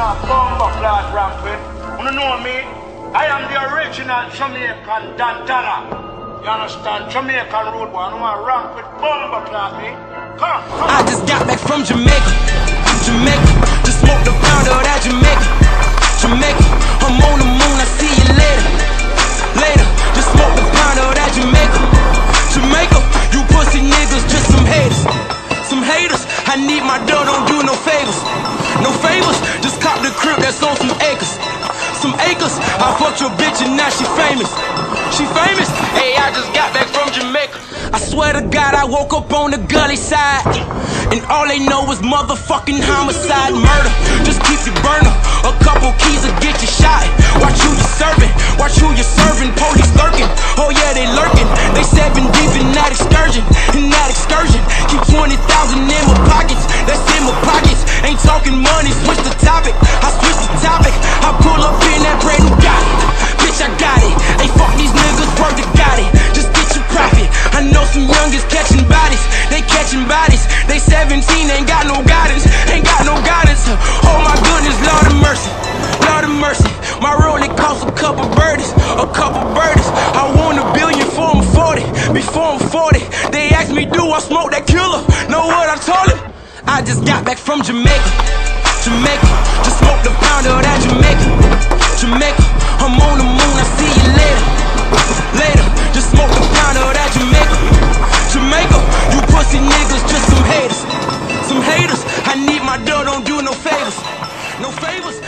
a bomber class rampant. You know me? I am the original Jamaican Dantana. You understand? Jamaican road boy. I know I ramp with bomber class, me. Come, come. I just got back from Jamaica, Jamaica. Just smoked a pound of that Jamaica, Jamaica. I'm on the moon, I see you later, later. Just smoked a pound of that Jamaica, Jamaica. You pussy niggas, just some haters, some haters. I need my dough, don't do no favors. Famous, she famous. Hey, I just got back from Jamaica. I swear to God, I woke up on the gully side. And all they know is motherfucking homicide, murder. Just keep your burner. A couple keys will get you shot. Watch who you serving. Watch who you serving. Police lurking. Oh yeah, they lurking. They seven deep in that excursion. In that excursion. Keep 20,000 in my pockets. That's in my pockets. Ain't talking money. Switch the topic. I switch the topic. I pull up in that mercy. My roll, it costs a couple birdies, a couple birdies. I want a billion for I'm 40, before I'm 40. They asked me, do I smoke that killer? Know what I told him? I just got back from Jamaica, Jamaica. Just smoked a pound of that Jamaica, Jamaica. I'm on the moon, I see you later, later. Just smoked a pound of that Jamaica, Jamaica. You pussy niggas, just some haters, some haters. I need my dough, don't do no favors, no favors.